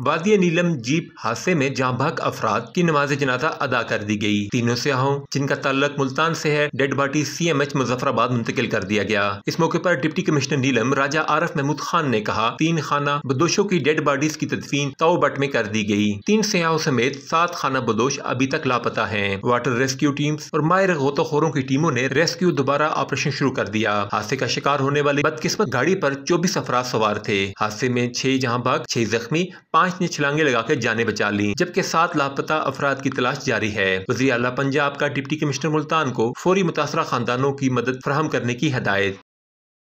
वादिया नीलम jeep हादसे में जहाँ भग अफराद की नमाज़ जनाजा अदा कर दी गई। तीनों सियाहों, जिनका ताल्लुक मुल्तान से है dead body C M H Muzaffarabad मुंतकिल कर दिया गया। इस मौके पर डिप्टी कमिश्नर नीलम राजा आरफ महमूद खान ने कहा, तीन खाना बदोशों की डेड बॉडीज की तदफीन ताओ बट में कर दी गई। तीन सियाहों समेत सात खाना बदोश अभी तक लापता है। वाटर रेस्क्यू टीम्स और मायर गोताखोरों की टीमों ने रेस्क्यू दोबारा ऑपरेशन शुरू कर दिया। हादसे का शिकार होने वाली बदकिस्मत गाड़ी पर चौबीस अफराद सवार थे। हादसे में छह जहाँ भाग छह जख्मी पाँच ने छलांगे लगाकर जाने बचा ली, जबकि सात लापता अफराद की तलाश जारी है। वजी अला पंजाब का डिप्टी कमिश्नर मुल्तान को फौरी मुतासरा खानदानों की मदद फराहम करने की हदायत।